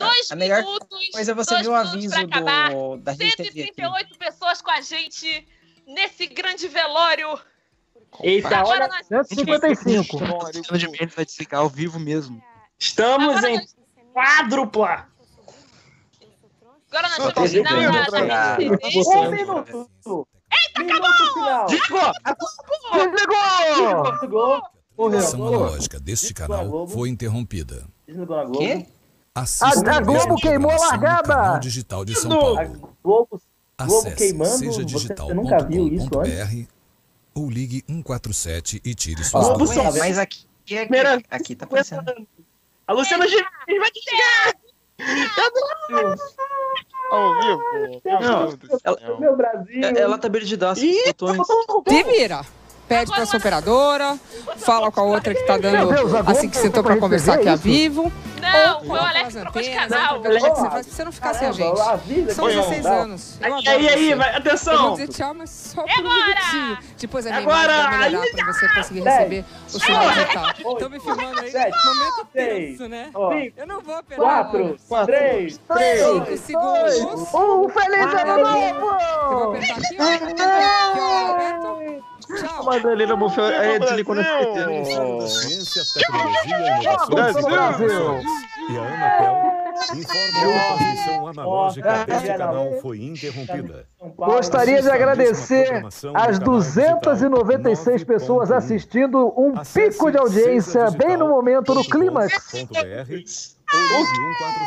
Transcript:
Dois a melhor minutos. coisa é você dois ver o minutos aviso acabar. do, da Rede TV aqui. 138 pessoas com a gente nesse grande velório. Eita, Agora nós 155. Ano de menos vai desligar ao vivo mesmo. estamos Agora em nós- quádrupla. Agora nós tá final da. Um minuto. Minuto final. Desligou! Desligou. Morreu. A lógica deste Desligou a canal Globo. foi interrompida. Desligou na Globo. Quê? Assista A- a Globo queimou a largada. canal digital de São A Paulo. Globo, Globo Acesse queimando. Você nunca viu isso antes? ou ligue 147 e tire Ó, suas Globo dúvidas. só- Ué, mas aqui, aqui, aqui tá aparecendo. A Luciana Gimenez vai. Ao vivo. Meu Não, Deus do ela- céu. Meu Brasil. Ela tá perdidaça com Ih, os botões. Se vira. Pede pra sua operadora, fala com a outra que tá Meu dando a assim que sentou pra pra conversar aqui a vivo. Não, foi o Alex que trocou de vamos ver Alex. Você faz pra você não ficar sem a gente. avisa São que 16 não dá. anos. Eu Aí, aí, vai, Eu vou atenção. dizer tchau, mas só por Agora! um minutinho. Depois a minha Agora! vai melhorar pra você conseguir receber o sinal digital. Estão me filmando aí. sete, Momento tenso, né? Eu não vou a Quatro, hora. três, Cinco três, segundos. Um feliz ano novo! apertar aqui, ó. Aqui, ó, aberto. Tchau. Madalena Buffet é, desligou na Ciência, Tecnologia e Brasil! Inovação Brasil! e a Anatel informam que a transmissão analógica deste geral. canal foi interrompida. Gostaria de agradecer canal 296 digital pessoas 9.1. assistindo um pico de audiência bem no momento, no sejadigital.com.br clímax. ou ligue 147